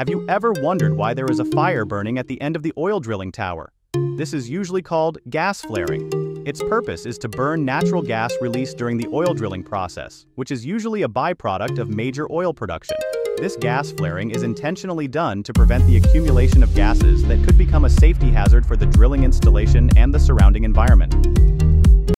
Have you ever wondered why there is a fire burning at the end of the oil drilling tower? This is usually called gas flaring. Its purpose is to burn natural gas released during the oil drilling process, which is usually a byproduct of major oil production. This gas flaring is intentionally done to prevent the accumulation of gases that could become a safety hazard for the drilling installation and the surrounding environment.